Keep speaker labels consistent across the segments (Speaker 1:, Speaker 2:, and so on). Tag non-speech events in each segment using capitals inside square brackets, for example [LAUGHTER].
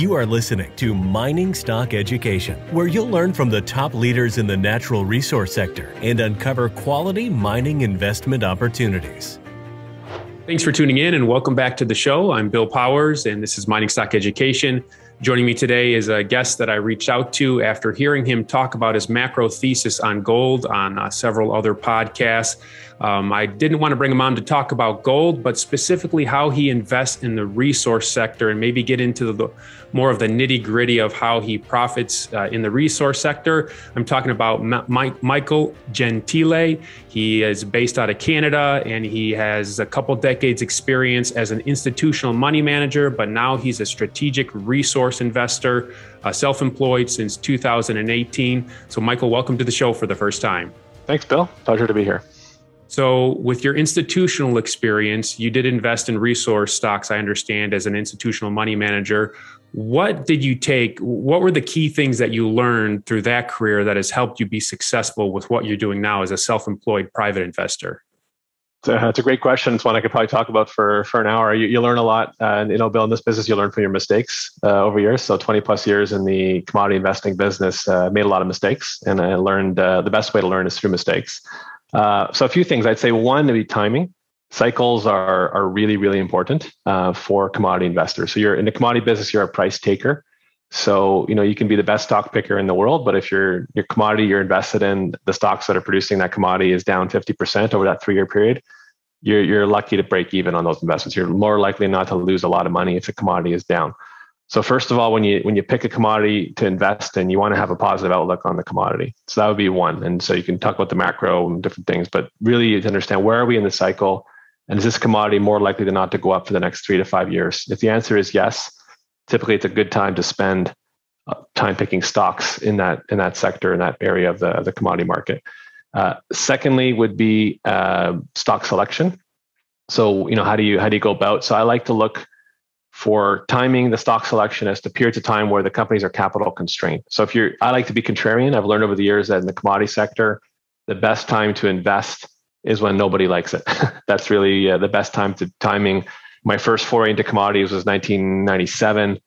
Speaker 1: You are listening to Mining Stock Education, where you'll learn from the top leaders in the natural resource sector and uncover quality mining investment opportunities.
Speaker 2: Thanks for tuning in and welcome back to the show. I'm Bill Powers, and this is Mining Stock Education. Joining me today is a guest that I reached out to after hearing him talk about his macro thesis on gold on uh, several other podcasts. Um, I didn't want to bring him on to talk about gold, but specifically how he invests in the resource sector and maybe get into the more of the nitty gritty of how he profits uh, in the resource sector. I'm talking about Mike, Michael Gentile. He is based out of Canada and he has a couple decades experience as an institutional money manager, but now he's a strategic resource investor, uh, self-employed since 2018. So Michael, welcome to the show for the first time.
Speaker 3: Thanks, Bill. Pleasure to be here.
Speaker 2: So, with your institutional experience, you did invest in resource stocks, I understand, as an institutional money manager. What did you take? What were the key things that you learned through that career that has helped you be successful with what you're doing now as a self employed private investor?
Speaker 3: It's a great question. It's one I could probably talk about for, for an hour. You, you learn a lot. Uh, and, you know, Bill, in this business, you learn from your mistakes uh, over years. So 20 plus years in the commodity investing business, uh, made a lot of mistakes. And I learned uh, the best way to learn is through mistakes. Uh, so a few things I'd say one to be timing. Cycles are are really really important uh, for commodity investors. So you're in the commodity business, you're a price taker. So you know you can be the best stock picker in the world, but if your your commodity you're invested in, the stocks that are producing that commodity is down 50% over that three year period, you're you're lucky to break even on those investments. You're more likely not to lose a lot of money if the commodity is down. So first of all, when you when you pick a commodity to invest in, you want to have a positive outlook on the commodity. So that would be one. And so you can talk about the macro and different things, but really to understand where are we in the cycle, and is this commodity more likely than not to go up for the next three to five years? If the answer is yes, typically it's a good time to spend uh, time picking stocks in that in that sector in that area of the the commodity market. Uh, secondly, would be uh, stock selection. So you know how do you how do you go about? So I like to look for timing the stock selection as to periods of time where the companies are capital constrained. So if you're, I like to be contrarian. I've learned over the years that in the commodity sector, the best time to invest is when nobody likes it. [LAUGHS] That's really uh, the best time to timing. My first foray into commodities was 1997.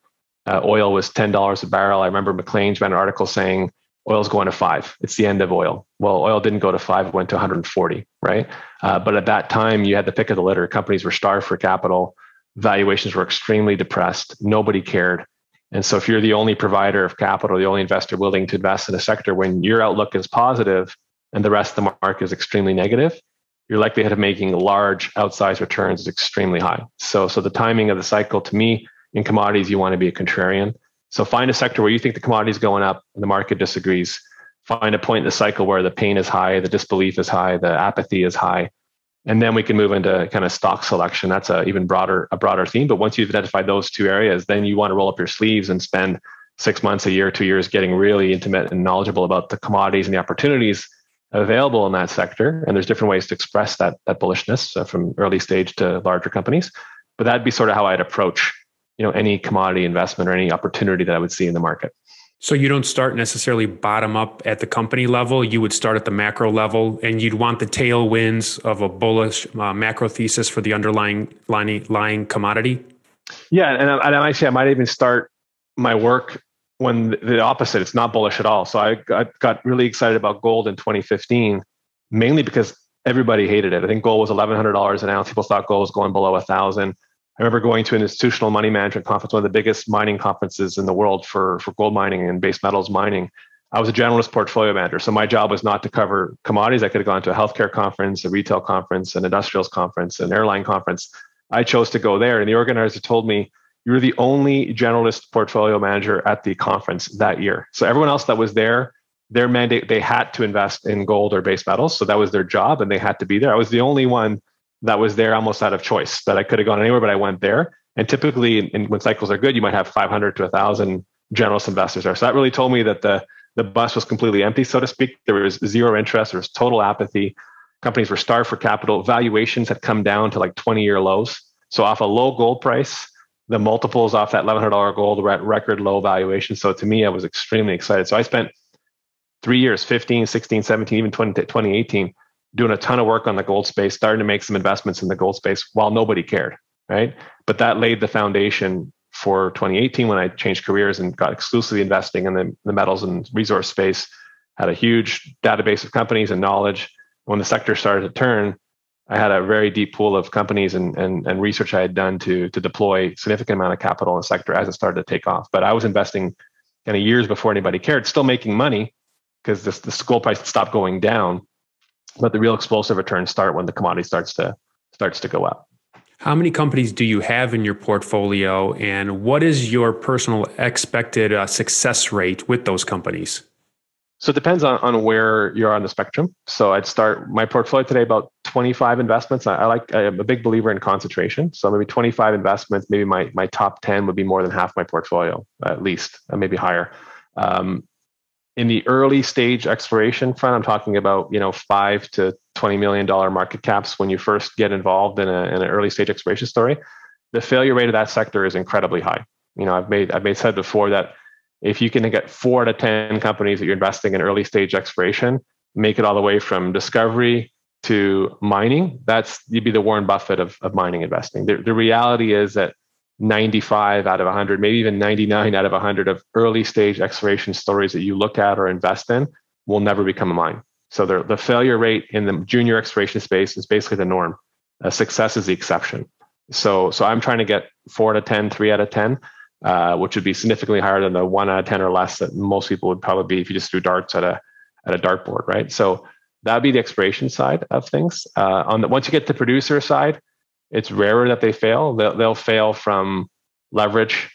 Speaker 3: Uh, oil was $10 a barrel. I remember Maclean's ran an article saying oil's going to five. It's the end of oil. Well, oil didn't go to five, it went to 140, right? Uh, but at that time, you had the pick of the litter. Companies were starved for capital valuations were extremely depressed. Nobody cared. And so, if you're the only provider of capital, the only investor willing to invest in a sector when your outlook is positive and the rest of the market is extremely negative, your likelihood of making large outsized returns is extremely high. So, so the timing of the cycle to me in commodities, you want to be a contrarian. So, find a sector where you think the commodity is going up and the market disagrees. Find a point in the cycle where the pain is high, the disbelief is high, the apathy is high, and then we can move into kind of stock selection. That's a even broader a broader theme. But once you've identified those two areas then you want to roll up your sleeves and spend six months a year two years getting really intimate and knowledgeable about the commodities and the opportunities available in that sector. And there's different ways to express that that bullishness from early stage to larger companies. But that'd be sort of how i'd approach you know any commodity investment or any opportunity that i would see in the market
Speaker 2: so you don't start necessarily bottom up at the company level. You would start at the macro level, and you'd want the tailwinds of a bullish uh, macro thesis for the underlying lying, lying commodity.
Speaker 3: Yeah, and, I and actually, I might even start my work when the opposite. It's not bullish at all. So I got, got really excited about gold in 2015, mainly because everybody hated it. I think gold was $1,100 an ounce. People thought gold was going below a thousand. I remember going to an institutional money management conference, one of the biggest mining conferences in the world for, for gold mining and base metals mining. I was a generalist portfolio manager. So my job was not to cover commodities. I could have gone to a healthcare conference, a retail conference, an industrials conference, an airline conference. I chose to go there. And the organizer told me, you're the only generalist portfolio manager at the conference that year. So everyone else that was there, their mandate, they had to invest in gold or base metals. So that was their job and they had to be there. I was the only one that was there almost out of choice that I could have gone anywhere, but I went there. And typically, in, when cycles are good, you might have 500 to 1,000 generalist investors there. So that really told me that the the bus was completely empty, so to speak. There was zero interest. There was total apathy. Companies were starved for capital. Valuations had come down to like 20 year lows. So off a low gold price, the multiples off that $1,100 gold were at record low valuation. So to me, I was extremely excited. So I spent three years, 15, 16, 17, even 20, 2018, doing a ton of work on the gold space, starting to make some investments in the gold space while nobody cared, right? But that laid the foundation for 2018 when I changed careers and got exclusively investing in the, the metals and resource space. Had a huge database of companies and knowledge. When the sector started to turn, I had a very deep pool of companies and, and, and research I had done to, to deploy significant amount of capital in the sector as it started to take off. But I was investing kind of years before anybody cared, still making money because the, the gold price stopped going down. But the real explosive returns start when the commodity starts to starts to go up.
Speaker 2: How many companies do you have in your portfolio, and what is your personal expected uh, success rate with those companies?
Speaker 3: So it depends on, on where you're on the spectrum. So I'd start my portfolio today about 25 investments. I, I like I'm a big believer in concentration. So maybe 25 investments. Maybe my my top 10 would be more than half my portfolio at least, maybe higher. Um, in the early stage exploration front, I'm talking about you know five to 20 million dollar market caps when you first get involved in, a, in an early stage exploration story. The failure rate of that sector is incredibly high. You know, I've made I've made said before that if you can get four out of 10 companies that you're investing in early stage exploration, make it all the way from discovery to mining, that's you'd be the Warren Buffett of, of mining investing. The, the reality is that 95 out of 100, maybe even 99 out of 100 of early stage exploration stories that you look at or invest in will never become a mine. So the, the failure rate in the junior exploration space is basically the norm. Uh, success is the exception. So, so I'm trying to get four out of 10, three out of 10. Uh, which would be significantly higher than the one out of 10 or less that most people would probably be if you just threw darts at a, at a dartboard, right? So that'd be the exploration side of things. Uh, on the, once you get the producer side, it's rarer that they fail. They'll, they'll fail from leverage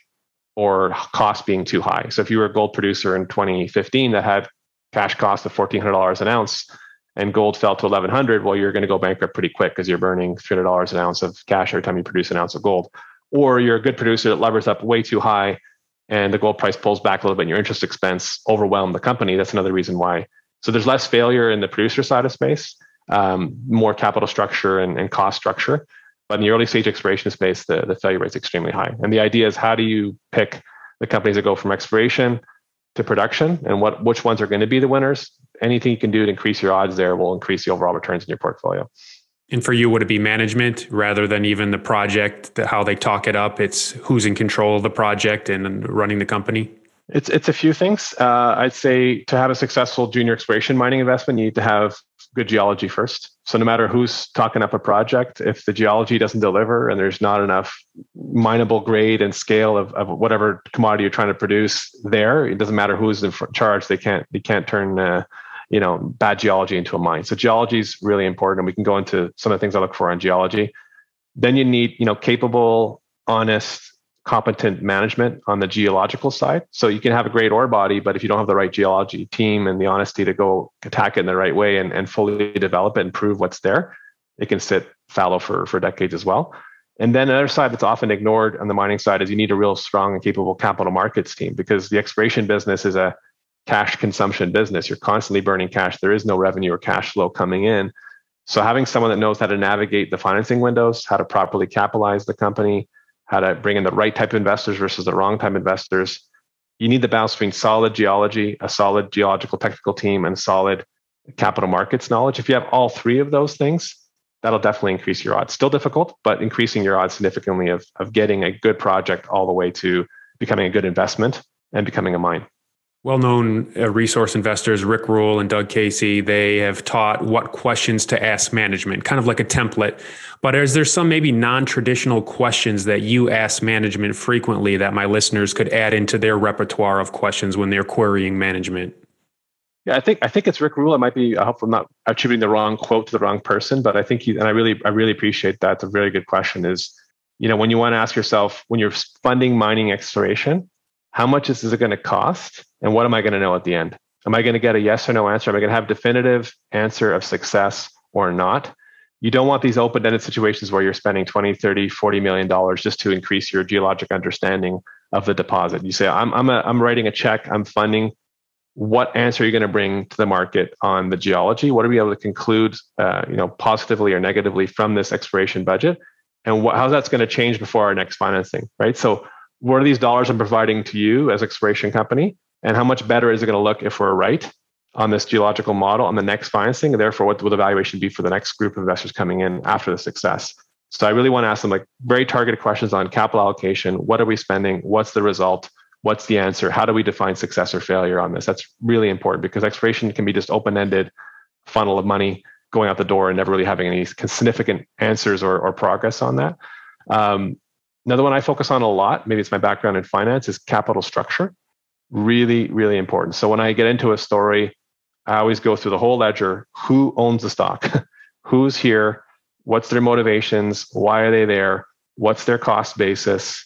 Speaker 3: or cost being too high. So if you were a gold producer in 2015 that had cash cost of $1,400 an ounce and gold fell to 1100 well, you're going to go bankrupt pretty quick because you're burning $300 an ounce of cash every time you produce an ounce of gold or you're a good producer that levers up way too high and the gold price pulls back a little bit and your interest expense overwhelm the company. That's another reason why. So there's less failure in the producer side of space, um, more capital structure and, and, cost structure. But in the early stage exploration space, the, the failure rate is extremely high. And the idea is how do you pick the companies that go from exploration to production and what which ones are going to be the winners? Anything you can do to increase your odds there will increase the overall returns in your portfolio.
Speaker 2: And for you, would it be management rather than even the project, the, how they talk it up? It's who's in control of the project and running the company?
Speaker 3: It's it's a few things. Uh, I'd say to have a successful junior exploration mining investment, you need to have good geology first. So no matter who's talking up a project, if the geology doesn't deliver and there's not enough mineable grade and scale of, of whatever commodity you're trying to produce there, it doesn't matter who's in charge. They can't they can't turn uh, you know bad geology into a mine. So geology is really important, and we can go into some of the things I look for on geology. Then you need you know capable, honest, competent management on the geological side. So you can have a great ore body, but if you don't have the right geology team and the honesty to go attack it in the right way and, and fully develop it and prove what's there, it can sit fallow for, for decades as well. And then another side that's often ignored on the mining side is you need a real strong and capable capital markets team because the exploration business is a cash consumption business. You're constantly burning cash. There is no revenue or cash flow coming in. So having someone that knows how to navigate the financing windows, how to properly capitalize the company, how to bring in the right type of investors versus the wrong type of investors. You need the balance between solid geology, a solid geological technical team, and solid capital markets knowledge. If you have all three of those things, that'll definitely increase your odds. Still difficult, but increasing your odds significantly of, of getting a good project all the way to becoming a good investment and becoming a mine
Speaker 2: well-known uh, resource investors rick rule and doug casey they have taught what questions to ask management kind of like a template but is there some maybe non-traditional questions that you ask management frequently that my listeners could add into their repertoire of questions when they're querying management
Speaker 3: yeah, I think I think it's Rick Rule. It might be hope I'm not attributing the wrong quote to the wrong person, but I think he and I really I really appreciate that. It's a very good question. Is you know when you want to ask yourself when you're funding mining exploration, how much is is it going to cost and what am i going to know at the end? Am i going to get a yes or no answer? Am i going to have definitive answer of success or not? You don't want these open-ended situations where you're spending 20 30 40 million dollars just to increase your geologic understanding of the deposit. You say i'm i'm, a, I'm writing a check i'm funding. What answer are you going to bring to the market on the geology? What are we able to conclude uh, you know positively or negatively from this exploration budget? And what, how that's going to change before our next financing right? So what are these dollars I'm providing to you as exploration company? And how much better is it going to look if we're right on this geological model on the next financing? And therefore, what will the valuation be for the next group of investors coming in after the success? So I really want to ask them like very targeted questions on capital allocation. What are we spending? What's the result? What's the answer? How do we define success or failure on this? That's really important because exploration can be just open-ended funnel of money going out the door and never really having any significant answers or, or progress on that. Um, another one I focus on a lot, maybe it's my background in finance, is capital structure. Really, really important. So when I get into a story, I always go through the whole ledger. Who owns the stock? [LAUGHS] Who's here? What's their motivations? Why are they there? What's their cost basis?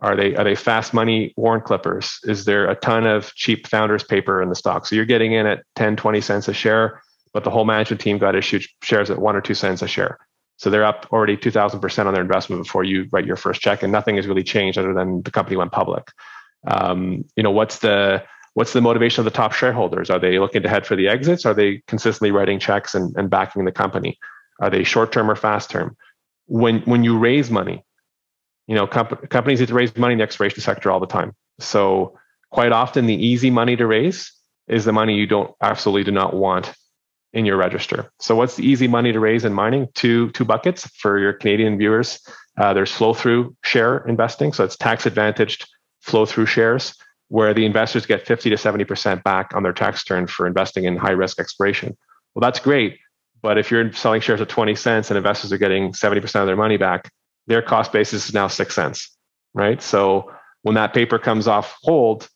Speaker 3: Are they are they fast money warrant clippers? Is there a ton of cheap founders paper in the stock? So you're getting in at 10, 20 cents a share but the whole management team got issued shares at one or two cents a share. So they're up already 2000% on their investment before you write your first check and nothing has really changed other than the company went public. Um, you know, what's the, what's the motivation of the top shareholders? Are they looking to head for the exits? Are they consistently writing checks and, and backing the company? Are they short term or fast term? When, when you raise money, you know, comp- companies need to raise money in the exploration sector all the time. So quite often the easy money to raise is the money you don't absolutely do not want in your register. So what's the easy money to raise in mining? Two two buckets for your Canadian viewers. Uh, there's flow through share investing, so it's tax advantaged flow through shares where the investors get 50 to 70% back on their tax return for investing in high risk exploration. Well, that's great, but if you're selling shares at 20 cents and investors are getting 70% of their money back, their cost basis is now 6 cents, right? So when that paper comes off hold,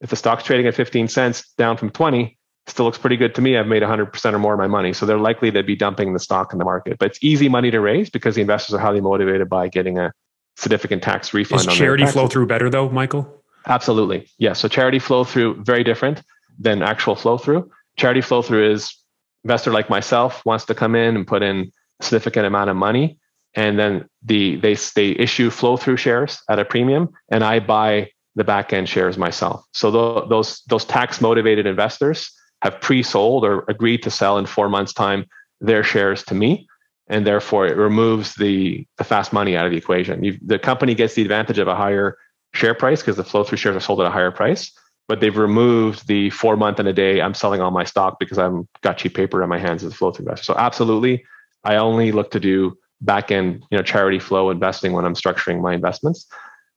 Speaker 3: if the stock's trading at 15 cents down from 20, still looks pretty good to me. I've made 100% or more of my money. So they're likely to be dumping the stock in the market. But it's easy money to raise because the investors are highly motivated by getting a significant tax refund.
Speaker 2: Is charity flow through better though, Michael?
Speaker 3: Absolutely. Yeah. So charity flow through very different than actual flow through. Charity flow through is investor like myself wants to come in and put in a significant amount of money. And then the they they issue flow through shares at a premium and I buy the back end shares myself. So those those tax motivated investors have pre-sold or agreed to sell in four months' time their shares to me, and therefore it removes the the fast money out of the equation. You've, the company gets the advantage of a higher share price because the flow-through shares are sold at a higher price, but they've removed the four month and a day I'm selling all my stock because I'm got cheap paper in my hands as a flow-through investor. So absolutely, I only look to do back end you know charity flow investing when I'm structuring my investments.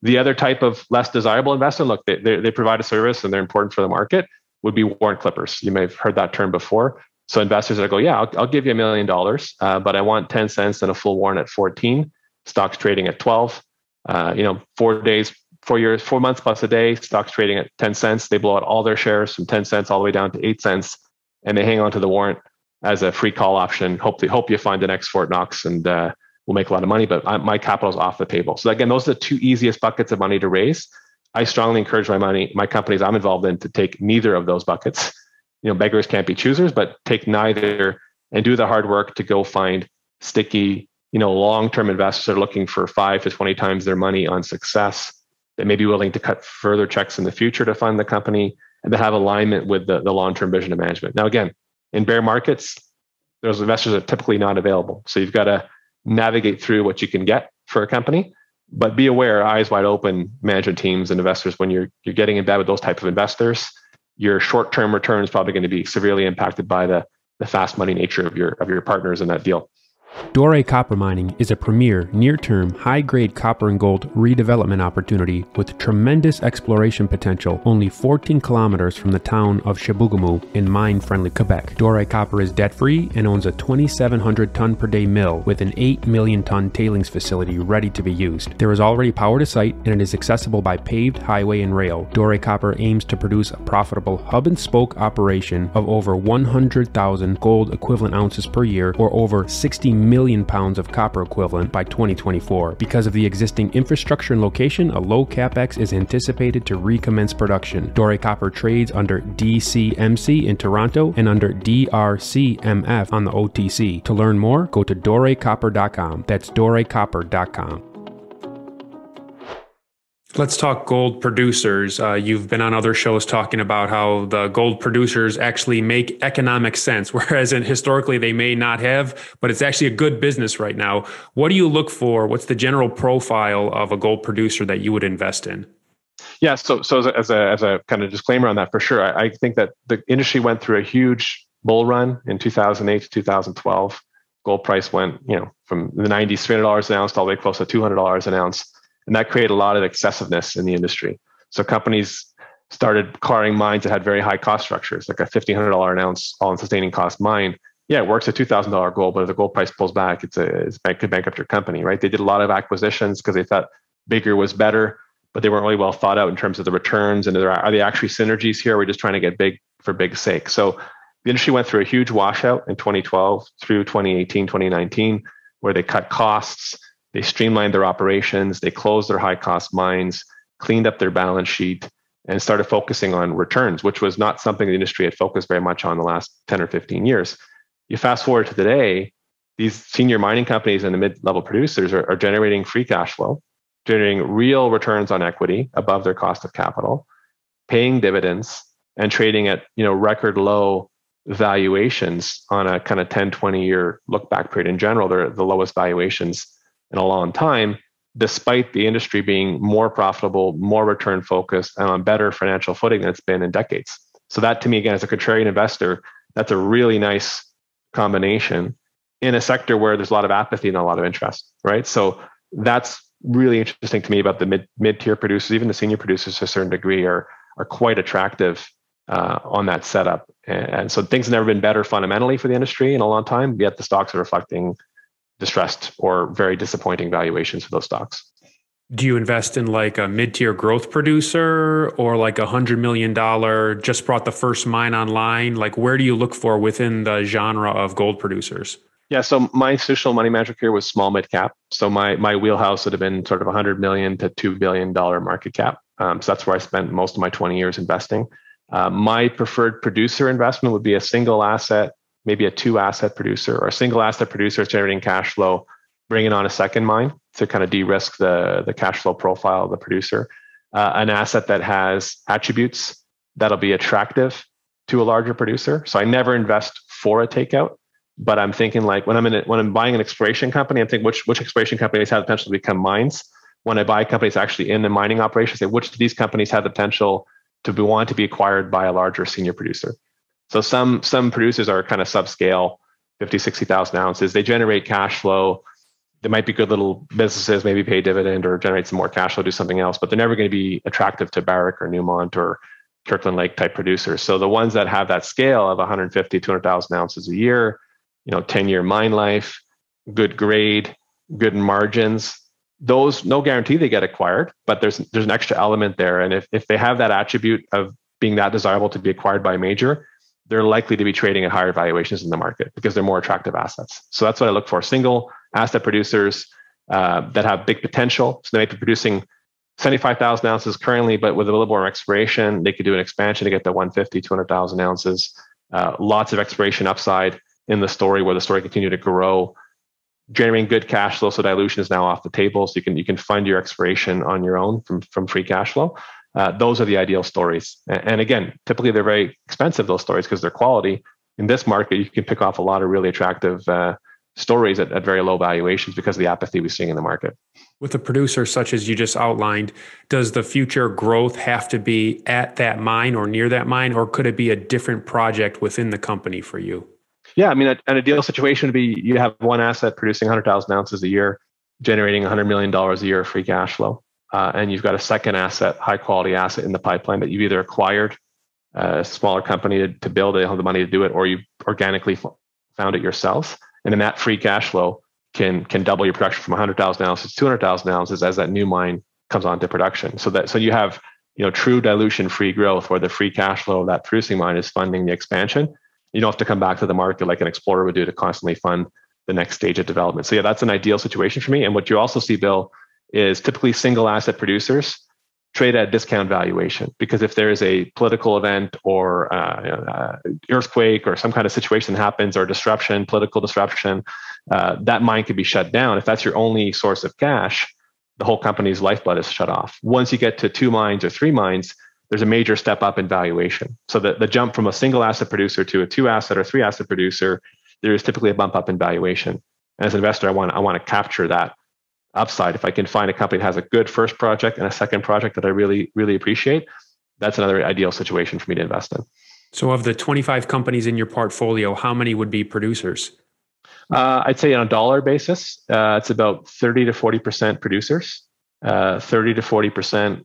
Speaker 3: The other type of less desirable investment, look, they, they, they provide a service and they're important for the market would be warrant clippers. You may have heard that term before. So investors that go, yeah, I'll, I'll give you a million dollars, uh, but I want 10 cents and a full warrant at 14. Stocks trading at 12. Uh, you know, four days, four years, four months plus a day. Stocks trading at 10 cents. They blow out all their shares from 10 cents all the way down to eight cents, and they hang on to the warrant as a free call option. Hope they hope you find the next Fort Knox and uh, we'll make a lot of money. But I, my capital is off the table. So again, those are the two easiest buckets of money to raise. I strongly encourage my money, my companies I'm involved in to take neither of those buckets. You know, beggars can't be choosers, but take neither and do the hard work to go find sticky, you know, long-term investors that are looking for five to 20 times their money on success that may be willing to cut further checks in the future to fund the company and to have alignment with the, the long-term vision of management. Now, again, in bear markets, those investors are typically not available. So you've got to navigate through what you can get for a company but be aware, eyes wide open, management teams and investors, when you're you're getting in bed with those type of investors, your short-term return is probably going to be severely impacted by the the fast money nature of your of your partners in that deal.
Speaker 4: Dore Copper Mining is a premier, near term, high grade copper and gold redevelopment opportunity with tremendous exploration potential only 14 kilometers from the town of Chibougamau in mine friendly Quebec. Dore Copper is debt free and owns a 2,700 ton per day mill with an 8 million ton tailings facility ready to be used. There is already power to site and it is accessible by paved highway and rail. Dore Copper aims to produce a profitable hub and spoke operation of over 100,000 gold equivalent ounces per year or over 60 million pounds of copper equivalent by 2024. Because of the existing infrastructure and location, a low capex is anticipated to recommence production. Dore Copper trades under DCMC in Toronto and under DRCMF on the OTC. To learn more, go to dorecopper.com. That's dorecopper.com.
Speaker 2: Let's talk gold producers. Uh, you've been on other shows talking about how the gold producers actually make economic sense, [LAUGHS] whereas in, historically they may not have, but it's actually a good business right now. What do you look for? What's the general profile of a gold producer that you would invest in?
Speaker 3: Yeah, so so as a, as a, as a kind of disclaimer on that, for sure, I, I think that the industry went through a huge bull run in 2008 to 2012. gold price went, you know, from the 90s, $300 an ounce all the way close to $200 an ounce. And that created a lot of excessiveness in the industry. So companies started acquiring mines that had very high cost structures, like a $1,500 an ounce all in sustaining cost mine. Yeah, it works at $2,000 gold, but if the gold price pulls back, it's a, it's bank, could bankrupt your company, right? They did a lot of acquisitions because they thought bigger was better, but they weren't really well thought out in terms of the returns. And are, are they actually synergies here? We're just trying to get big for big sake. So the industry went through a huge washout in 2012 through 2018, 2019, where they cut costs, they streamlined their operations, they closed their high cost mines, cleaned up their balance sheet, and started focusing on returns, which was not something the industry had focused very much on the last 10 or 15 years. You fast forward to today, these senior mining companies and the mid level producers are, are generating free cash flow, generating real returns on equity above their cost of capital, paying dividends, and trading at you know record low valuations on a kind of 10, 20 year look back period. In general, they're the lowest valuations in a long time, despite the industry being more profitable, more return focused, and on better financial footing than it's been in decades. So, that to me, again, as a contrarian investor, that's a really nice combination in a sector where there's a lot of apathy and a lot of interest, right? So, that's really interesting to me about the mid tier producers, even the senior producers to a certain degree are are quite attractive uh, on that setup. And, and, so things have never been better fundamentally for the industry in a long time, yet the stocks are reflecting distressed or very disappointing valuations for those stocks.
Speaker 2: Do you invest in like a mid tier growth producer or like a $100 million just brought the first mine online? Like, where do you look for within the genre of gold producers?
Speaker 3: Yeah, so my institutional money manager career was small mid cap. So my my wheelhouse would have been sort of 100 million to 2 billion dollar market cap. Um, so that's where I spent most of my 20 years investing. Uh, my preferred producer investment would be a single asset, maybe a two asset producer or a single asset producer generating cash flow, bringing on a second mine to kind of de-risk the, the cash flow profile of the producer. Uh, an asset that has attributes that'll be attractive to a larger producer. So I never invest for a takeout, but I'm thinking like when I'm in it, when I'm buying an exploration company, I'm thinking which which exploration companies have the potential to become mines. When I buy companies actually in the mining operation, say which of these companies have the potential to be, want to be acquired by a larger senior producer. So some some producers are kind of subscale, 50, 60,000 ounces. They generate cash flow. They might be good little businesses, maybe pay dividend or generate some more cash flow, do something else, but they're never going to be attractive to Barrick or Newmont or Kirkland Lake type producers. So the ones that have that scale of 150, 200,000 ounces a year, you know, 10 year mine life, good grade, good margins, those no guarantee they get acquired, but there's there's an extra element there. And if, if they have that attribute of being that desirable to be acquired by a major, they're likely to be trading at higher valuations in the market because they're more attractive assets. So that's what I look for. Single asset producers uh, that have big potential. So they may be producing 75,000 ounces currently, but with a little more expiration, they could do an expansion to get to 150, 200,000 ounces. Uh, lots of expiration upside in the story where the story continue to grow generating good cash flow. So dilution is now off the table. So you can you can fund your expiration on your own from from free cash flow. Uh, those are the ideal stories. And, again, typically they're very expensive. Those stories because they're quality. In this market, you can pick off a lot of really attractive uh, stories at, at very low valuations because of the apathy we're seeing in the market.
Speaker 2: With a producer such as you just outlined, does the future growth have to be at that mine or near that mine, or could it be a different project within the company for you?
Speaker 3: Yeah, I mean, a, an ideal situation would be you have one asset producing 100,000 ounces a year, generating 100 million dollars a year of free cash flow, uh, and you've got a second asset, high quality asset in the pipeline that you've either acquired uh, a smaller company to, to build, they have the money to do it, or you organically found it yourself, and then that free cash flow can can double your production from 100,000 ounces to 200,000 ounces as that new mine comes onto production. So that so you have you know true dilution free growth where the free cash flow of that producing mine is funding the expansion you don't have to come back to the market like an explorer would do to constantly fund the next stage of development. So yeah, that's an ideal situation for me. And what you also see, Bill, is typically single asset producers trade at discount valuation because if there is a political event or uh, uh, earthquake or some kind of situation happens or disruption, political disruption, uh, that mine could be shut down. If that's your only source of cash, the whole company's lifeblood is shut off. Once you get to two mines or three mines, there's a major step up in valuation. So the, the jump from a single asset producer to a two asset or three asset producer, there is typically a bump up in valuation. As an investor, I want, I want to capture that upside. If I can find a company that has a good first project and a second project that I really, really appreciate, that's another ideal situation for me to invest in.
Speaker 2: So, of the 25 companies in your portfolio, how many would be producers?
Speaker 3: Uh, I'd say on a dollar basis, uh, it's about 30 to 40% producers, uh, 30 to 40%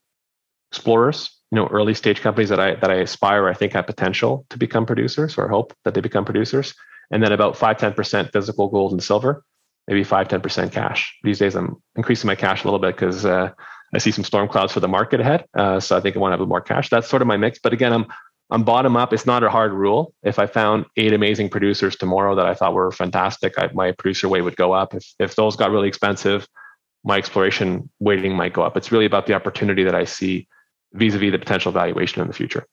Speaker 3: explorers, you know, early stage companies that I, that I aspire, I think have potential to become producers or hope that they become producers. And then about 5, 10% physical gold and silver, maybe 5, 10% cash. These days I'm increasing my cash a little bit because uh, I see some storm clouds for the market ahead. Uh, so I think I want to have a more cash. That's sort of my mix. But again, I'm on bottom up, it's not a hard rule. If I found eight amazing producers tomorrow that I thought were fantastic, I, my producer weight would go up. If if those got really expensive, my exploration weighting might go up. It's really about the opportunity that I see vis-a-vis the potential valuation in the future.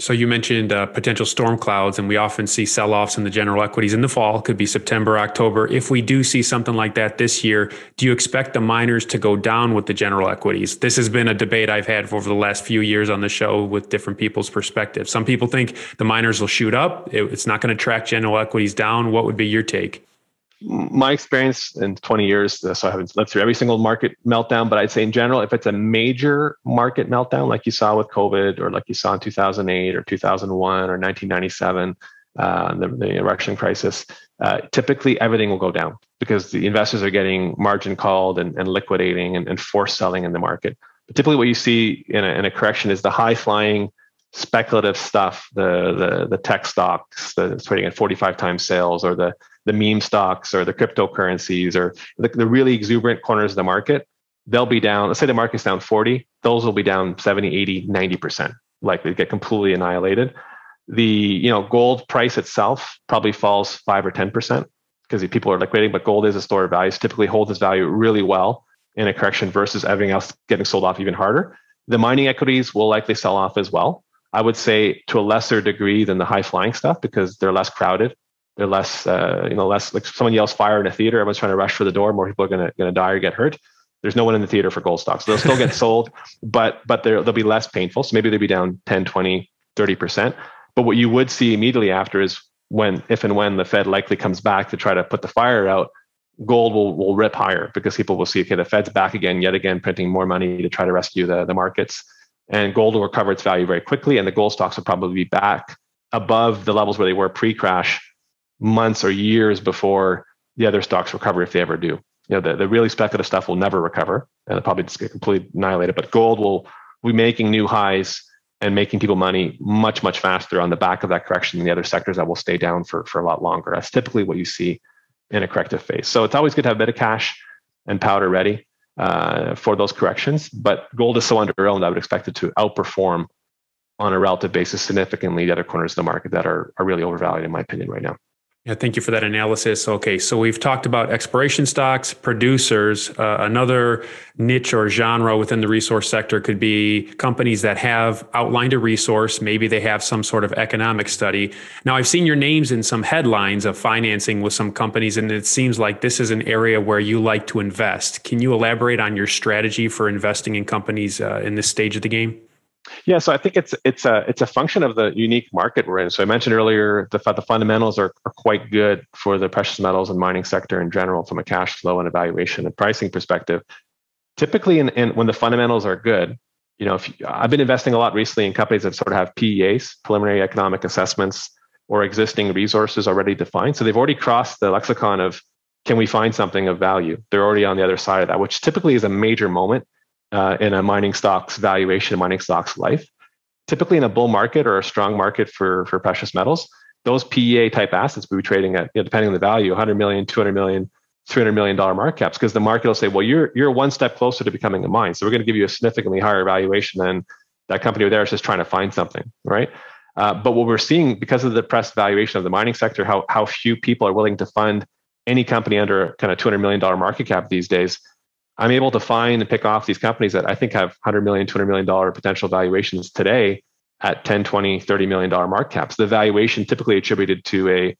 Speaker 2: So you mentioned uh, potential storm clouds, and we often see sell-offs in the general equities in the fall. Could be September, October. If we do see something like that this year, do you expect the miners to go down with the general equities? This has been a debate I've had over the last few years on the show with different people's perspectives. Some people think the miners will shoot up. it's not going to track general equities down. What would be your take?
Speaker 3: My experience in 20 years, uh, so I haven't lived through every single market meltdown, but I'd say in general, if it's a major market meltdown, like you saw with COVID or like you saw in 2008 or 2001 or 1997, uh, the, the Russian crisis, uh, typically everything will go down because the investors are getting margin called and, and liquidating and, and forced selling in the market. But typically, what you see in a, in a correction is the high flying speculative stuff, the the the tech stocks that's trading at 45 times sales, or the the meme stocks, or the cryptocurrencies, or the, the really exuberant corners of the market, they'll be down. Let's say the market's down 40, those will be down 70, 80, 90%, likely to get completely annihilated. The you know gold price itself probably falls five or 10% because people are liquidating, but gold is a store of value. typically holds its value really well in a correction versus everything else getting sold off even harder. The mining equities will likely sell off as well. I would say to a lesser degree than the high flying stuff because they're less crowded. They're less, uh, you know, less like someone yells fire in a theater, everyone's trying to rush for the door. More people are going to die or get hurt. There's no one in the theater for gold stocks. They'll still get [LAUGHS] sold, but but they'll be less painful. So maybe they'll be down 10, 20, 30%. But what you would see immediately after is when, if and when the Fed likely comes back to try to put the fire out, gold will, will rip higher because people will see, okay, the Fed's back again, yet again, printing more money to try to rescue the, the markets and gold will recover its value very quickly, and the gold stocks will probably be back above the levels where they were pre-crash months or years before the other stocks recover if they ever do. You know, the, the really speculative stuff will never recover and probably just get completely annihilated. But gold will be making new highs and making people money much, much faster on the back of that correction than the other sectors that will stay down for, for a lot longer. That's typically what you see in a corrective phase. So it's always good to have a bit of cash and powder ready uh, for those corrections. But gold is so underowned, I would expect it to outperform on a relative basis significantly the other corners of the market that are, are really overvalued, in my opinion, right now.
Speaker 2: Yeah, thank you for that analysis. Okay, so we've talked about exploration stocks, producers. Uh, another niche or genre within the resource sector could be companies that have outlined a resource. Maybe they have some sort of economic study. Now, I've seen your names in some headlines of financing with some companies, and it seems like this is an area where you like to invest. Can you elaborate on your strategy for investing in companies uh, in this stage of the game?
Speaker 3: Yeah, so I think it's it's a it's a function of the unique market we're in. So I mentioned earlier the the fundamentals are, are quite good for the precious metals and mining sector in general from a cash flow and evaluation and pricing perspective. Typically, in, in when the fundamentals are good, you know, if you, I've been investing a lot recently in companies that sort of have PEAs, preliminary economic assessments, or existing resources already defined. So they've already crossed the lexicon of can we find something of value? They're already on the other side of that, which typically is a major moment uh, in a mining stock's valuation, mining stock's life. Typically, in a bull market or a strong market for, for precious metals, those PEA type assets will be trading at, you know, depending on the value, 100 million, 200 million, 300 million dollar market caps, because the market will say, well, you're you're one step closer to becoming a mine, so we're going to give you a significantly higher valuation than that company over there is just trying to find something, right? Uh, but what we're seeing because of the depressed valuation of the mining sector, how how few people are willing to fund any company under kind of 200 million dollar market cap these days I'm able to find and pick off these companies that I think have 100 million, 200 million dollar potential valuations today at 10, 20, 30 million dollar market caps. The valuation typically attributed to a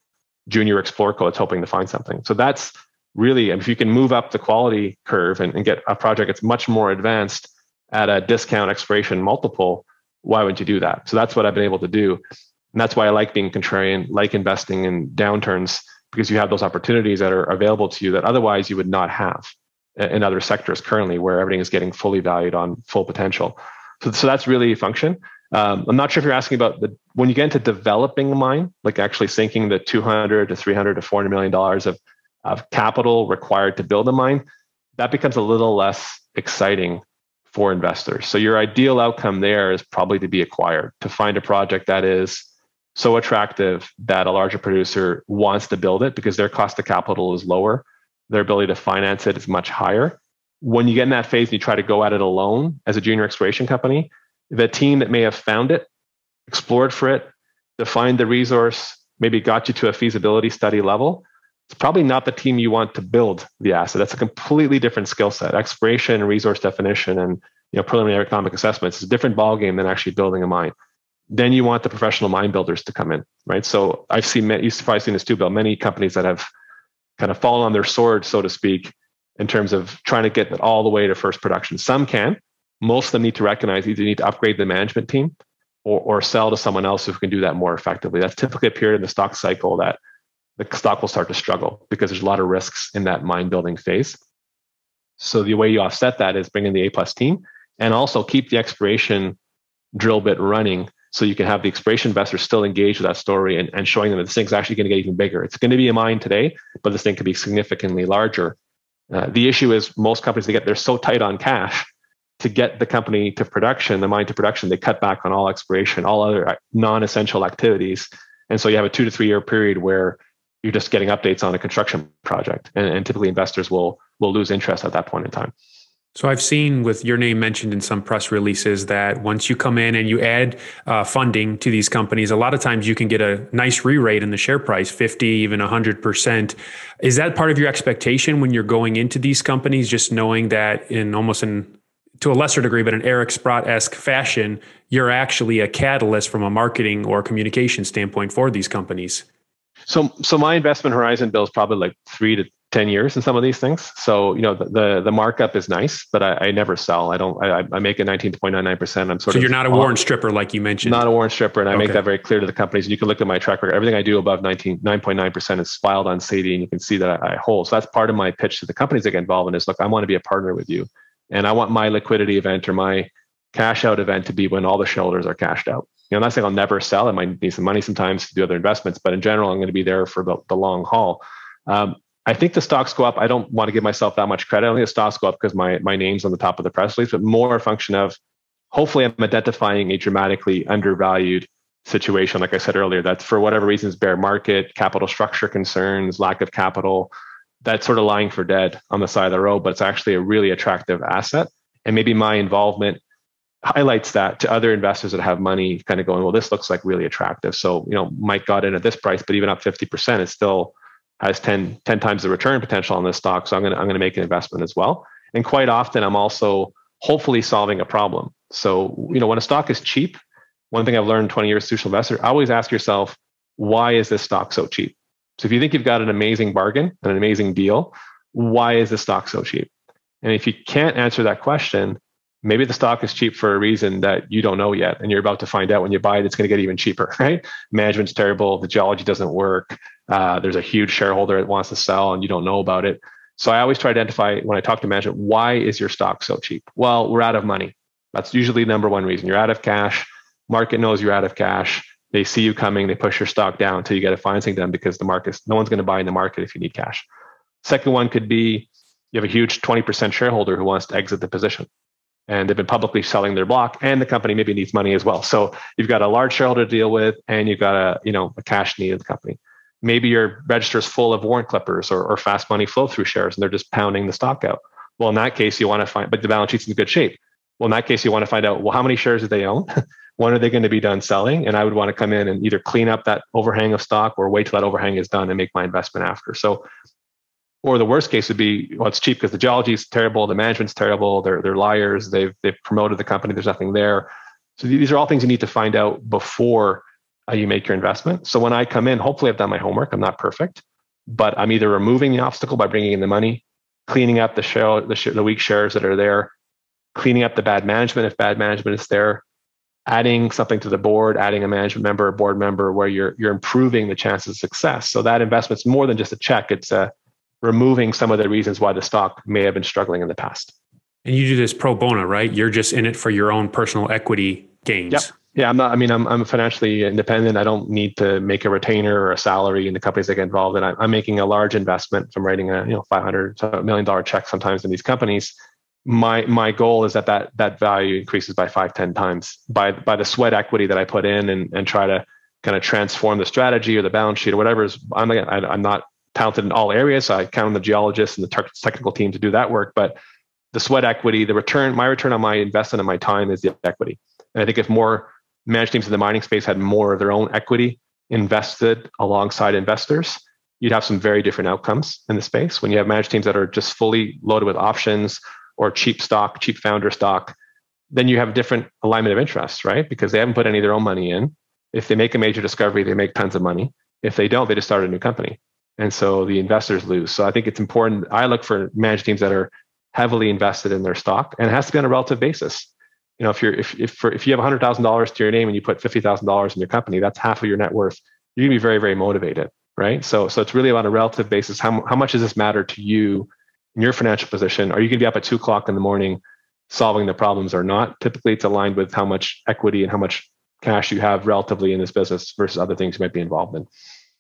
Speaker 3: junior explorer co that's hoping to find something. So that's really, if you can move up the quality curve and, and get a project that's much more advanced at a discount expiration multiple, why wouldn't you do that? So that's what I've been able to do. And that's why I like being contrarian, like investing in downturns, because you have those opportunities that are available to you that otherwise you would not have in other sectors currently where everything is getting fully valued on full potential. So, so that's really a function. Um, I'm not sure if you're asking about the when you get into developing a mine, like actually sinking the 200 to 300 to 400 million dollars of of capital required to build a mine, that becomes a little less exciting for investors. So your ideal outcome there is probably to be acquired, to find a project that is so attractive that a larger producer wants to build it because their cost of capital is lower, their ability to finance it is much higher. When you get in that phase and you try to go at it alone as a junior exploration company, the team that may have found it, explored for it, defined the resource, maybe got you to a feasibility study level, it's probably not the team you want to build the asset. That's a completely different skill set. Exploration, resource definition, and you know preliminary economic assessments is a different ballgame than actually building a mine. Then you want the professional mine builders to come in, right? So I've seen, you've probably seen this too, Bill, many companies that have kind of fallen on their sword, so to speak, in terms of trying to get it all the way to first production. Some can. Most of them need to recognize either need to upgrade the management team or, or sell to someone else who can do that more effectively. That's typically a period in the stock cycle that the stock will start to struggle because there's a lot of risks in that mine building phase. So the way you offset that is bring in the A plus team and also keep the exploration drill bit running so you can have the exploration investors still engaged with that story and, and showing them that this thing's actually going to get even bigger. It's going to be a mine today, but this thing could be significantly larger. Uh, the issue is most companies they get they're so tight on cash to get the company to production, the mine to production, they cut back on all exploration, all other non-essential activities, and so you have a two to three year period where you're just getting updates on a construction project, and, and typically investors will will lose interest at that point in time.
Speaker 2: So I've seen with your name mentioned in some press releases that once you come in and you add uh, funding to these companies, a lot of times you can get a nice re-rate in the share price, 50, even 100%. Is that part of your expectation when you're going into these companies, just knowing that in almost in to a lesser degree, but in Eric Sprott-esque fashion, you're actually a catalyst from a marketing or communication standpoint for these companies?
Speaker 3: So, so my investment horizon bill is probably like three to ten years in some of these things. So, you know, the the, the markup is nice, but I, I, never sell. I don't. I, I make a nineteen point nine nine percent. I'm sort
Speaker 2: so
Speaker 3: of.
Speaker 2: So you're not a warrant stripper like you mentioned.
Speaker 3: Not a warrant stripper, and I okay. make that very clear to the companies. And you can look at my track record. Everything I do above 9.9 percent is filed on SEDI, and you can see that I, I hold. So that's part of my pitch to the companies that get involved in is look, I want to be a partner with you, and I want my liquidity event or my cash out event to be when all the shareholders are cashed out you know, I'm not saying I'll never sell. I might need some money sometimes to do other investments, but in general, I'm going to be there for the, the long haul. Um, I think the stocks go up. I don't want to give myself that much credit. I think the stocks go up because my, my name's on the top of the press release, but more a function of hopefully I'm identifying a dramatically undervalued situation. Like I said earlier, that's for whatever reasons, bear market, capital structure concerns, lack of capital, that's sort of lying for dead on the side of the road, but it's actually a really attractive asset. And maybe my involvement highlights that to other investors that have money kind of going, well, this looks like really attractive. So, you know, Mike got in at this price, but even up 50%, it still has 10, 10 times the return potential on this stock. So I'm going to, I'm going to make an investment as well. And quite often I'm also hopefully solving a problem. So, you know, when a stock is cheap, one thing I've learned 20 years institutional investor, always ask yourself, why is this stock so cheap? So if you think you've got an amazing bargain, an amazing deal, why is this stock so cheap? And if you can't answer that question, maybe the stock is cheap for a reason that you don't know yet and you're about to find out when you buy it it's going to get even cheaper [LAUGHS] right management's terrible the geology doesn't work uh, there's a huge shareholder that wants to sell and you don't know about it. So i always try to identify when i talk to management why is your stock so cheap? Well we're out of money. That's usually number one reason. You're out of cash. Market knows you're out of cash. They see you coming. They push your stock down until you get a financing done because the market no one's going to buy in the market if you need cash. Second one could be you have a huge 20% shareholder who wants to exit the position. And they've been publicly selling their block and the company maybe needs money as well. So you've got a large shareholder to deal with and you've got a you know a cash need of the company maybe your register is full of warrant clippers or, or fast money flow through shares and they're just pounding the stock out. Well in that case you want to find but the balance sheet's in good shape. Well in that case you want to find out well how many shares do they own? [LAUGHS] When are they going to be done selling? And i would want to come in and either clean up that overhang of stock or wait till that overhang is done and make my investment after. So or the worst case would be, well, it's cheap because the geology is terrible, the management's terrible, they're they're liars, they've they've promoted the company, there's nothing there. So these are all things you need to find out before uh, you make your investment. So when I come in, hopefully I've done my homework. I'm not perfect, but I'm either removing the obstacle by bringing in the money, cleaning up the share, the, sh- the weak shares that are there, cleaning up the bad management if bad management is there, adding something to the board, adding a management member, a board member, where you're you're improving the chances of success. So that investment's more than just a check; it's a removing some of the reasons why the stock may have been struggling in the past.
Speaker 2: And you do this pro bono, right? You're just in it for your own personal equity gains.
Speaker 3: Yep. Yeah, I'm not. I mean, I'm I'm financially independent. I don't need to make a retainer or a salary in the companies I get involved in. I'm I'm making a large investment from writing a you know 500 million dollar check sometimes in these companies. My my goal is that that that value increases by five ten times by by the sweat equity that I put in and and try to kind of transform the strategy or the balance sheet or whatever. Is I'm again, I, I'm not talented in all areas. So I count on the geologists and the technical team to do that work, but the sweat equity, the return, my return on my investment and my time is the equity. And I think if more managed teams in the mining space had more of their own equity invested alongside investors, you'd have some very different outcomes in the space. When you have managed teams that are just fully loaded with options or cheap stock, cheap founder stock, then you have a different alignment of interests, right? Because they haven't put any of their own money in. If they make a major discovery, they make tons of money. If they don't, they just start a new company. And so the investors lose. So I think it's important. I look for managed teams that are heavily invested in their stock and it has to be on a relative basis you know if you're if if, for, if you have $100000 to your name and you put $50000 in your company that's half of your net worth. You're going to be very very motivated right? So so it's really about a relative basis. How, how much does this matter to you in your financial position? Are you going to be up at 2 o'clock in the morning solving the problems or not? Typically it's aligned with how much equity and how much cash you have relatively in this business versus other things you might be involved in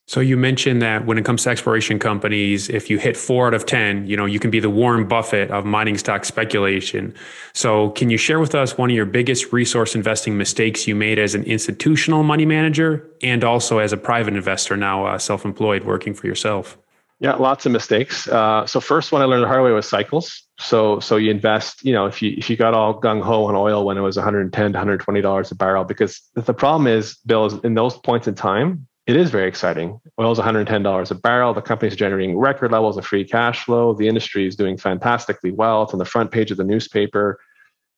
Speaker 2: so you mentioned that when it comes to exploration companies, if you hit four out of 10, you know, you can be the Warren Buffett of mining stock speculation. So can you share with us one of your biggest resource investing mistakes you made as an institutional money manager and also as a private investor now uh, self-employed working for yourself?
Speaker 3: Yeah, lots of mistakes. Uh, so first one I learned the hard way was cycles. So so you invest, you know, if you if you got all gung ho on oil when it was 110 to 120 dollars a barrel, because the problem is, Bill, is in those points in time, it is very exciting. Oil is $110 a barrel. The company is generating record levels of free cash flow. The industry is doing fantastically well. It's on the front page of the newspaper.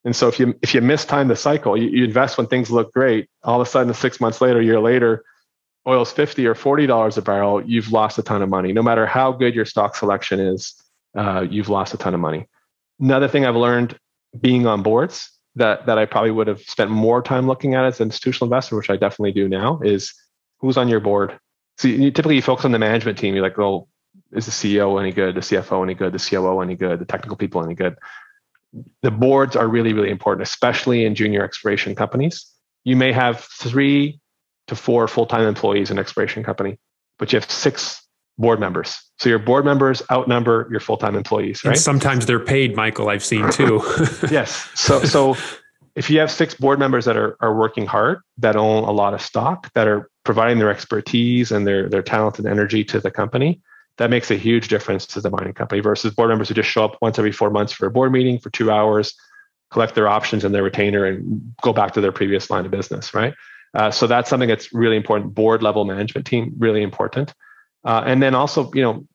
Speaker 3: And so if you if you miss time the cycle, you, you invest when things look great. All of a sudden, six months later, a year later, oil's 50 or $40 a barrel, you've lost a ton of money. No matter how good your stock selection is, uh, you've lost a ton of money. Another thing I've learned being on boards that that I probably would have spent more time looking at as an institutional investor, which I definitely do now, is who's on your board? So you, typically you focus on the management team. You're like, well, is the CEO any good? The CFO any good? The COO any good? The technical people any good? The boards are really, really important, especially in junior exploration companies. You may have three to four full-time employees in an exploration company, but you have six board members. So your board members outnumber your full-time employees, right? And
Speaker 2: sometimes they're paid, Michael, I've seen too. [LAUGHS]
Speaker 3: yes. So so [LAUGHS] if you have six board members that are, are working hard, that own a lot of stock, that are providing their expertise and their, their talent and energy to the company, that makes a huge difference to the mining company versus board members who just show up once every four months for a board meeting for two hours, collect their options and their retainer and go back to their previous line of business, right? Uh, so that's something that's really important. Board level management team, really important. Uh, and then also, you know,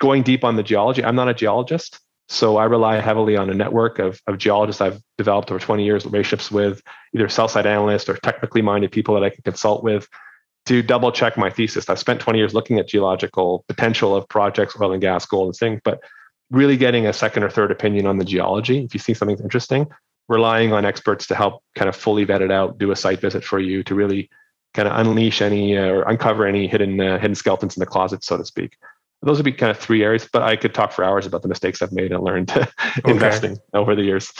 Speaker 3: going deep on the geology. I'm not a geologist. So I rely heavily on a network of, of geologists I've developed over 20 years relationships with, either sell side analysts or technically minded people that I can consult with to double check my thesis. I've spent 20 years looking at geological potential of projects, oil and gas, gold, and zinc, but really getting a second or third opinion on the geology. If you see something interesting, relying on experts to help kind of fully vet it out, do a site visit for you to really kind of unleash any uh, or uncover any hidden uh, hidden skeletons in the closet, so to speak those would be kind of three areas, but I could talk for hours about the mistakes I've made and learned [LAUGHS] okay. investing over the years.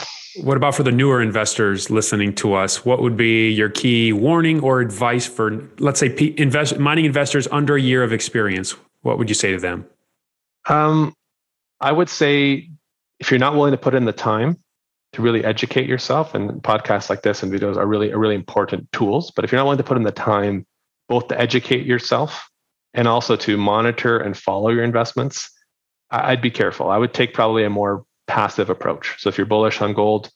Speaker 2: What about for the newer investors listening to us? What would be your key warning or advice for, let's say, invest, mining investors under a year of experience? What would you say to them?
Speaker 3: Um, I would say if you're not willing to put in the time to really educate yourself, and podcasts like this and videos are really, are really important tools. But if you're not willing to put in the time, both to educate yourself and also to monitor and follow your investments, I'd be careful. I would take probably a more passive approach. So if you're bullish on gold,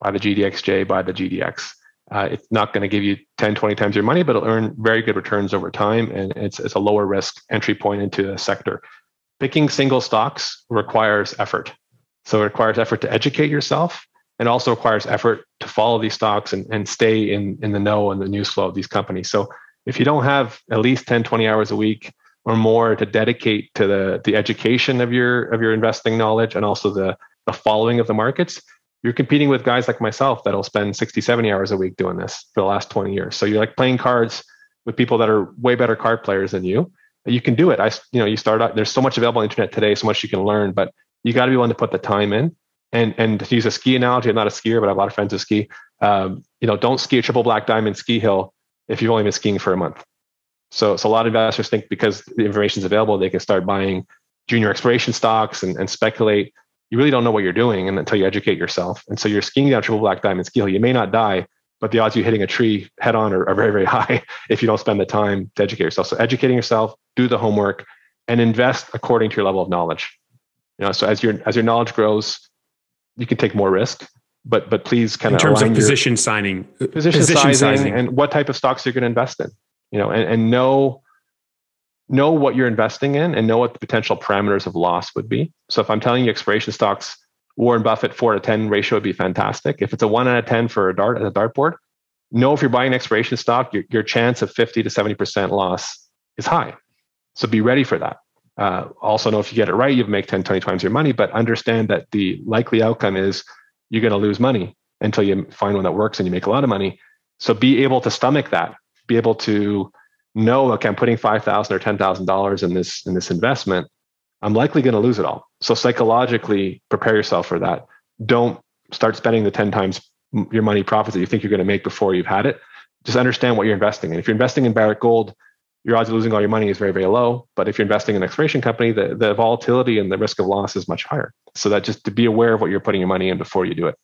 Speaker 3: buy the GDXJ, buy the GDX. Uh, it's not going to give you 10, 20 times your money, but it'll earn very good returns over time. And it's, it's a lower risk entry point into the sector. Picking single stocks requires effort. So it requires effort to educate yourself and also requires effort to follow these stocks and, and stay in, in the know and the news flow of these companies. So if you don't have at least 10 20 hours a week or more to dedicate to the, the education of your of your investing knowledge and also the, the following of the markets you're competing with guys like myself that'll spend 60 70 hours a week doing this for the last 20 years. So you're like playing cards with people that are way better card players than you. You can do it. I you know you start out there's so much available on the internet today so much you can learn but you got to be willing to put the time in. And and to use a ski analogy, I'm not a skier, but I have a lot of friends who ski. Um, you know, don't ski a triple black diamond ski hill if you've only been skiing for a month. So, so a lot of investors think because the information is available, they can start buying junior exploration stocks and, and speculate. You really don't know what you're doing until you educate yourself. And so you're skiing down triple black diamond ski hill. You may not die, but the odds of you hitting a tree head on are, are very, very [LAUGHS] high if you don't spend the time to educate yourself. So educating yourself, do the homework, and invest according to your level of knowledge. You know, so as your as your knowledge grows, you can take more risk. But but please kind
Speaker 2: in
Speaker 3: of in
Speaker 2: terms of position signing,
Speaker 3: position, position sizing, sizing, and what type of stocks you're going to invest in. You know, and, and know know what you're investing in and know what the potential parameters of loss would be. So if I'm telling you exploration stocks, Warren Buffett four to ten ratio would be fantastic. If it's a one out of ten for a dart at a dartboard, know if you're buying an exploration stock, your, your chance of 50 to 70% loss is high. So be ready for that. Uh, also know if you get it right, you make 10, 20 times your money, but understand that the likely outcome is you're going to lose money until you find one that works and you make a lot of money. So be able to stomach that, be able to know, okay, I'm putting 5,000 or $10,000 in this, in this investment. I'm likely going to lose it all. So psychologically prepare yourself for that. Don't start spending the 10 times your money profits that you think you're going to make before you've had it. Just understand what you're investing in. If you're investing in Barrick Gold, your odds of losing all your money is very, very low. But if you're investing in an exploration company, the, the volatility and the risk of loss is much higher. So that just to be aware of what you're putting your money in before you do it.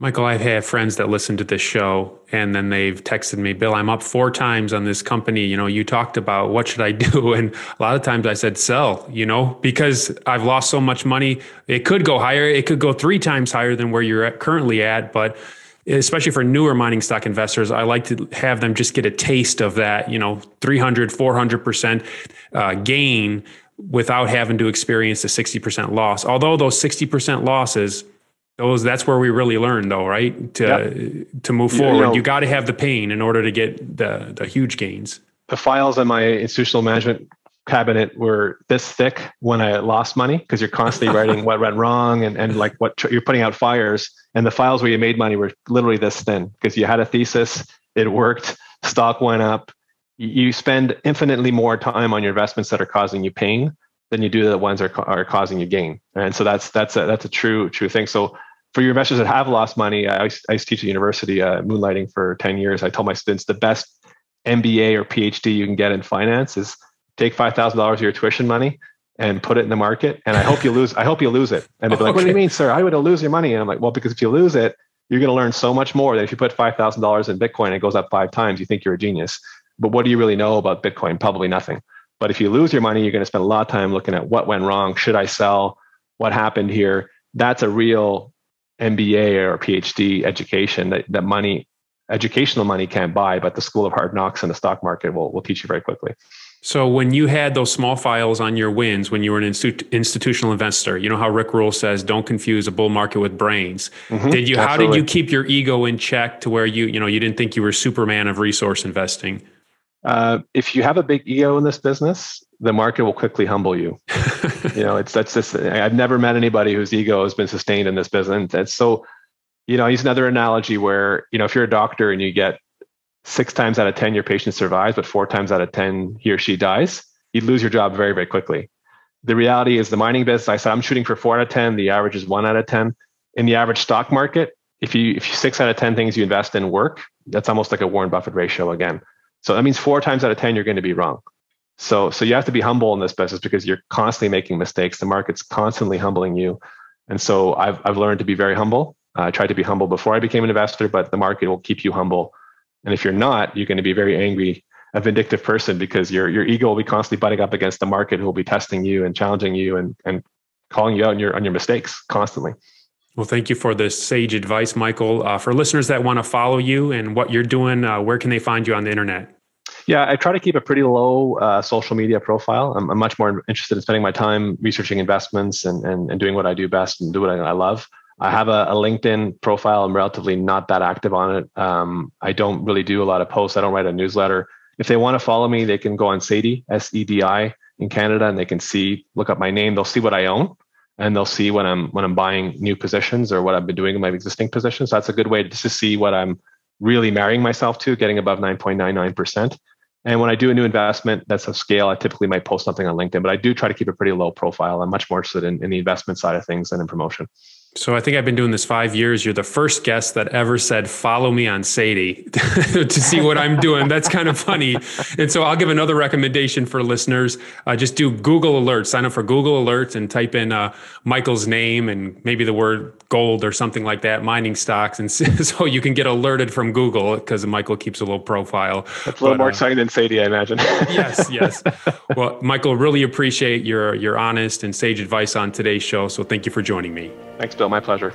Speaker 2: Michael, I've had friends that listen to this show and then they've texted me, Bill, I'm up four times on this company. You know, you talked about what should I [LAUGHS] do? And a lot of times I said sell, you know, because I've lost so much money. It could go higher. It could go three times higher than where you're at currently at. But especially for newer mining stock investors, I like to have them just get a taste of that, you know, 300, 400% uh, gain without having to experience a 60% loss. Although those 60% losses, those that's where we really learn though, right? To yep. to move forward. You, know, you got to have the pain in order to get the the huge gains.
Speaker 3: The files in my institutional management cabinet were this thick when I lost money because you're constantly [LAUGHS] writing what went wrong and, and like what tr- you're putting out fires. And the files where you made money were literally this thin because you had a thesis, it worked, stock went up. You spend infinitely more time on your investments that are causing you pain than you do the ones that are, are causing you gain. And so that's that's a that's a true true thing. So for your investors that have lost money, I, I used to teach at university, uh, moonlighting for 10 years. I told my students the best MBA or PhD you can get in finance is take five thousand dollars of your tuition money and put it in the market, and I hope you lose. I hope you lose it. And they're like, "What do you mean, sir? I would lose your money?" And I'm like, "Well, because if you lose it, you're going to learn so much more than if you put five thousand dollars in Bitcoin and it goes up five times. You think you're a genius, but what do you really know about Bitcoin? Probably nothing. But if you lose your money, you're going to spend a lot of time looking at what went wrong. Should I sell? What happened here? That's a real MBA or PhD education that, that money, educational money can't buy, but the school of hard knocks in the stock market will, will teach you very quickly.
Speaker 2: So when you had those small files on your wins, when you were an institutional investor, you know how Rick Rule says, "Don't confuse a bull market with brains." Mm-hmm, did you? Absolutely. How did you keep your ego in check to where you, you know, you didn't think you were Superman of resource investing?
Speaker 3: Uh, if you have a big ego in this business, the market will quickly humble you. [LAUGHS] you know, it's that's just. I've never met anybody whose ego has been sustained in this business. And so, you know, use another analogy where you know if you're a doctor and you get six times out of 10 your patient survives, but four times out of 10 he or she dies, you'd lose your job very, very quickly. The reality is the mining business, I said I'm shooting for four out of 10. The average is one out of 10. In the average stock market, if you if six out of 10 things you invest in work, that's almost like a Warren Buffett ratio again. So that means four times out of 10 you're going to be wrong. So so you have to be humble in this business because you're constantly making mistakes. The market's constantly humbling you. And so I've I've learned to be very humble. Uh, I tried to be humble before I became an investor, but the market will keep you humble and if you're not, you're going to be very angry, a vindictive person because your your ego will be constantly butting up against the market who will be testing you and challenging you and and calling you out on your on your mistakes constantly.
Speaker 2: Well, thank you for this sage advice, Michael. Uh, for listeners that want to follow you and what you're doing, uh, where can they find you on the internet?
Speaker 3: Yeah, I try to keep a pretty low uh, social media profile. I'm, I'm, much more interested in spending my time researching investments and, and, and doing what I do best and do what I, I love. I have a, a, LinkedIn profile. I'm relatively not that active on it. Um, I don't really do a lot of posts. I don't write a newsletter. If they want to follow me, they can go on SEDI, S E D I, in Canada, and they can see, look up my name. They'll see what I own, and they'll see when I'm when I'm buying new positions or what I've been doing in my existing positions. So that's a good way to just to see what I'm really marrying myself to, getting above 9.99%. And when I do a new investment that's of scale, I typically might post something on LinkedIn, but I do try to keep a pretty low profile. I'm much more interested in, in the investment side of things than in promotion.
Speaker 2: So I think I've been doing this five years. You're the first guest that ever said, follow me on SEDI [LAUGHS] to see what I'm doing. That's kind of funny. And so I'll give another recommendation for listeners. Uh, just do Google alerts, sign up for Google alerts and type in uh, Michael's name and maybe the word gold or something like that, mining stocks. And [LAUGHS] so you can get alerted from Google because Michael keeps a little profile.
Speaker 3: That's a little but, more uh, exciting than SEDI, I imagine. [LAUGHS]
Speaker 2: yes, yes. Well, Michael, really appreciate your, your honest and sage advice on today's show. So thank you for joining me.
Speaker 3: Thanks, Bill. My pleasure.